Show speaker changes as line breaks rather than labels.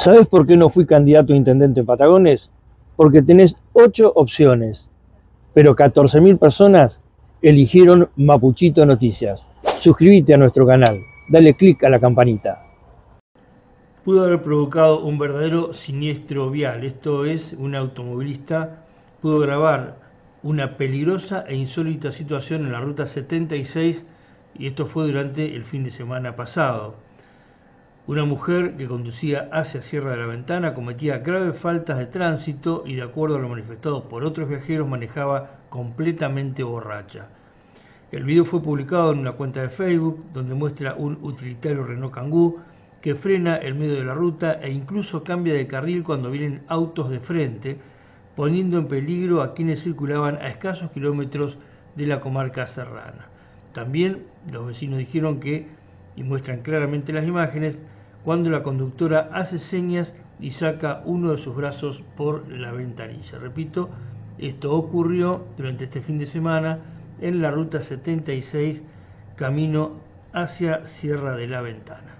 ¿Sabes por qué no fui candidato a intendente en Patagones? Porque tenés ocho opciones, pero 14.000 personas eligieron Mapuchito Noticias. Suscríbete a nuestro canal, dale click a la campanita.
Pudo haber provocado un verdadero siniestro vial, esto es, un automovilista pudo grabar una peligrosa e insólita situación en la ruta 76 y esto fue durante el fin de semana pasado. Una mujer que conducía hacia Sierra de la Ventana cometía graves faltas de tránsito y de acuerdo a lo manifestado por otros viajeros manejaba completamente borracha. El video fue publicado en una cuenta de Facebook donde muestra un utilitario Renault Kangoo que frena en medio de la ruta e incluso cambia de carril cuando vienen autos de frente, poniendo en peligro a quienes circulaban a escasos kilómetros de la comarca serrana. También los vecinos dijeron que, y muestran claramente las imágenes, cuando la conductora hace señas y saca uno de sus brazos por la ventanilla. Repito, esto ocurrió durante este fin de semana en la ruta 76, camino hacia Sierra de la Ventana.